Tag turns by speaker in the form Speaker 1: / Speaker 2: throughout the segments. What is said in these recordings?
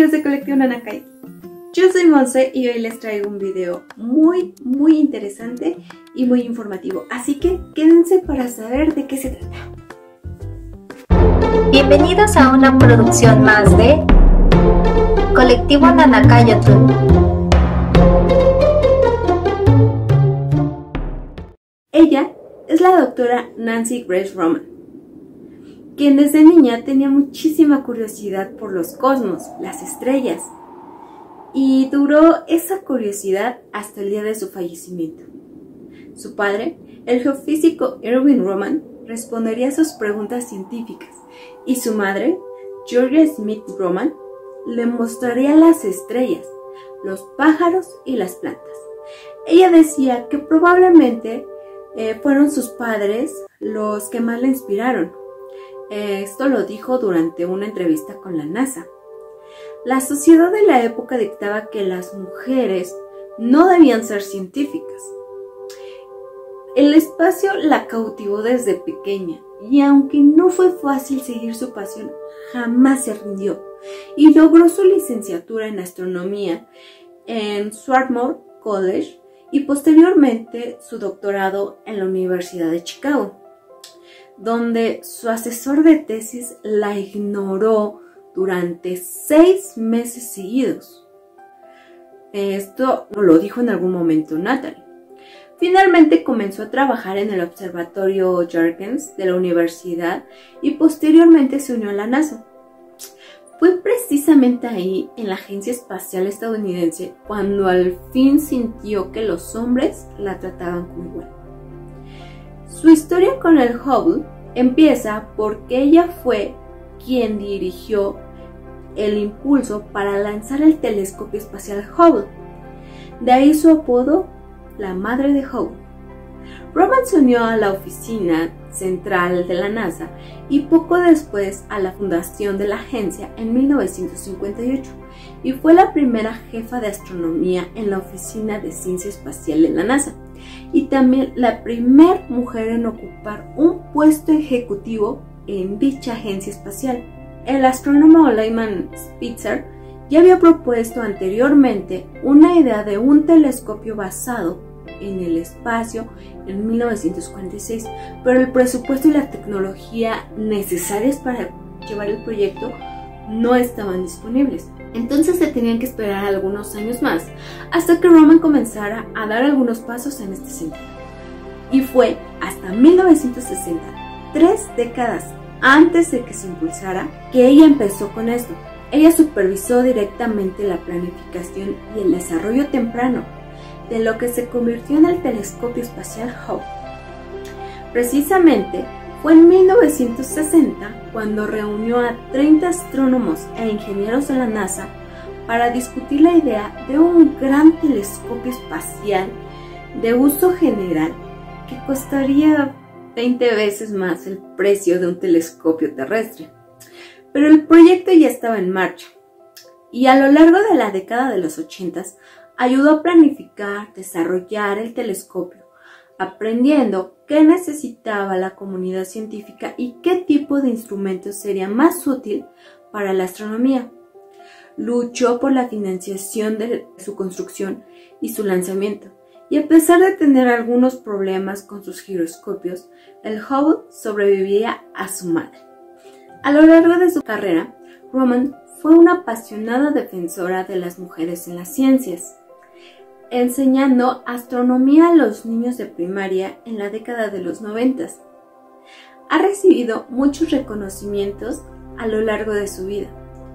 Speaker 1: amigos de Colectivo Nanakai. Yo soy Monse y hoy les traigo un video muy, muy interesante y muy informativo. Así que quédense para saber de qué se trata.
Speaker 2: Bienvenidos a una producción más de Colectivo Nanakayotl.
Speaker 1: Ella es la doctora Nancy Grace Roman, quien desde niña tenía muchísima curiosidad por los cosmos, las estrellas, y duró esa curiosidad hasta el día de su fallecimiento. Su padre, el geofísico Erwin Roman, respondería a sus preguntas científicas y su madre, Georgia Smith Roman, le mostraría las estrellas, los pájaros y las plantas. Ella decía que probablemente eh, fueron sus padres los que más la inspiraron, esto lo dijo durante una entrevista con la NASA. La sociedad de la época dictaba que las mujeres no debían ser científicas. El espacio la cautivó desde pequeña y aunque no fue fácil seguir su pasión, jamás se rindió y logró su licenciatura en astronomía en Swarthmore College y posteriormente su doctorado en la Universidad de Chicago donde su asesor de tesis la ignoró durante seis meses seguidos. Esto lo dijo en algún momento Natalie. Finalmente comenzó a trabajar en el Observatorio Jerkins de la universidad y posteriormente se unió a la NASA. Fue precisamente ahí, en la Agencia Espacial Estadounidense, cuando al fin sintió que los hombres la trataban como igual. Su historia con el Hubble empieza porque ella fue quien dirigió el impulso para lanzar el telescopio espacial Hubble. De ahí su apodo, la madre de Hubble. Roman se unió a la oficina central de la NASA y poco después a la fundación de la agencia en 1958 y fue la primera jefa de astronomía en la oficina de ciencia espacial de la NASA y también la primera mujer en ocupar un puesto ejecutivo en dicha agencia espacial. El astrónomo Lyman Spitzer ya había propuesto anteriormente una idea de un telescopio basado en el espacio en 1946, pero el presupuesto y la tecnología necesarias para llevar el proyecto no estaban disponibles. Entonces se tenían que esperar algunos años más hasta que Roman comenzara a dar algunos pasos en este sentido. Y fue hasta 1960, tres décadas antes de que se impulsara, que ella empezó con esto. Ella supervisó directamente la planificación y el desarrollo temprano de lo que se convirtió en el telescopio espacial Hubble. Precisamente fue en 1960 cuando reunió a 30 astrónomos e ingenieros de la NASA para discutir la idea de un gran telescopio espacial de uso general que costaría 20 veces más el precio de un telescopio terrestre. Pero el proyecto ya estaba en marcha y a lo largo de la década de los 80 ayudó a planificar, desarrollar el telescopio aprendiendo qué necesitaba la comunidad científica y qué tipo de instrumentos sería más útil para la astronomía. Luchó por la financiación de su construcción y su lanzamiento, y a pesar de tener algunos problemas con sus giroscopios, el Hubble sobrevivía a su madre. A lo largo de su carrera, Roman fue una apasionada defensora de las mujeres en las ciencias enseñando astronomía a los niños de primaria en la década de los noventas. Ha recibido muchos reconocimientos a lo largo de su vida,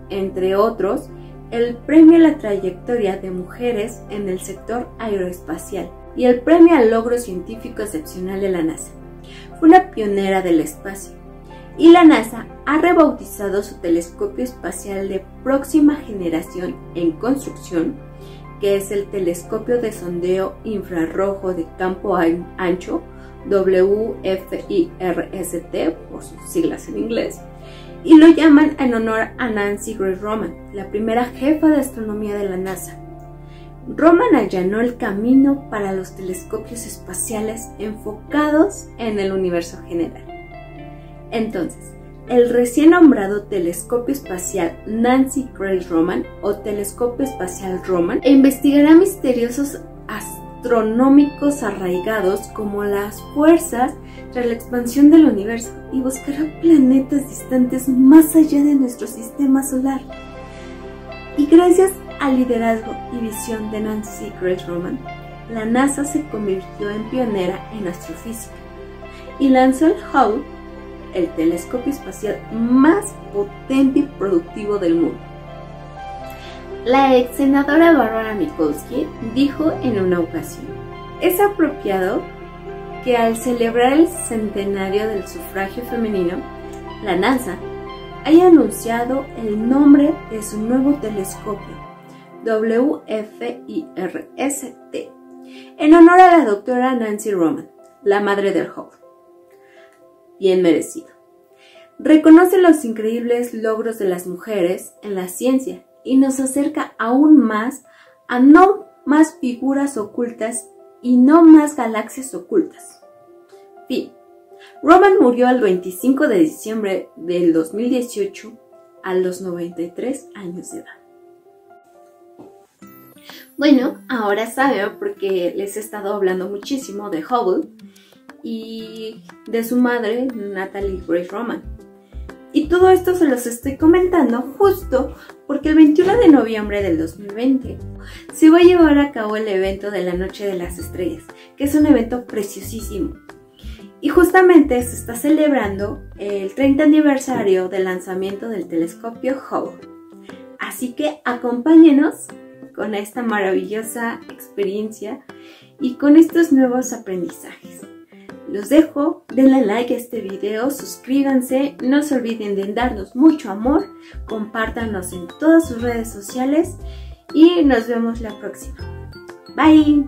Speaker 1: entre otros el Premio a la Trayectoria de Mujeres en el Sector Aeroespacial y el Premio al Logro Científico Excepcional de la NASA. Fue una pionera del espacio y la NASA ha rebautizado su telescopio espacial de próxima generación en construcción es el telescopio de sondeo infrarrojo de campo ancho, WFIRST por sus siglas en inglés, y lo llaman en honor a Nancy Grace Roman, la primera jefa de astronomía de la NASA. Roman allanó el camino para los telescopios espaciales enfocados en el universo general. Entonces, el recién nombrado telescopio espacial Nancy Grace Roman o telescopio espacial Roman investigará misteriosos astronómicos arraigados como las fuerzas tras la expansión del universo y buscará planetas distantes más allá de nuestro sistema solar. Y gracias al liderazgo y visión de Nancy Grace Roman, la NASA se convirtió en pionera en astrofísica y lanzó el Hubble, el telescopio espacial más potente y productivo del mundo. La ex senadora Barbara Mikulski dijo en una ocasión, es apropiado que al celebrar el centenario del sufragio femenino, la NASA haya anunciado el nombre de su nuevo telescopio, WFIRST, en honor a la doctora Nancy Roman, la madre del Hubble. Bien merecido. Reconoce los increíbles logros de las mujeres en la ciencia y nos acerca aún más a no más figuras ocultas y no más galaxias ocultas. Fin. Roman murió el 25 de diciembre del 2018 a los 93 años de edad. Bueno, ahora saben porque les he estado hablando muchísimo de Hubble y de su madre, Natalie Grace Roman. Y todo esto se los estoy comentando justo porque el 21 de noviembre del 2020 se va a llevar a cabo el evento de la Noche de las Estrellas, que es un evento preciosísimo. Y justamente se está celebrando el 30 aniversario del lanzamiento del telescopio Hubble. Así que acompáñenos con esta maravillosa experiencia y con estos nuevos aprendizajes. Los dejo, denle like a este video, suscríbanse, no se olviden de darnos mucho amor, compártanos en todas sus redes sociales y nos vemos la próxima. Bye.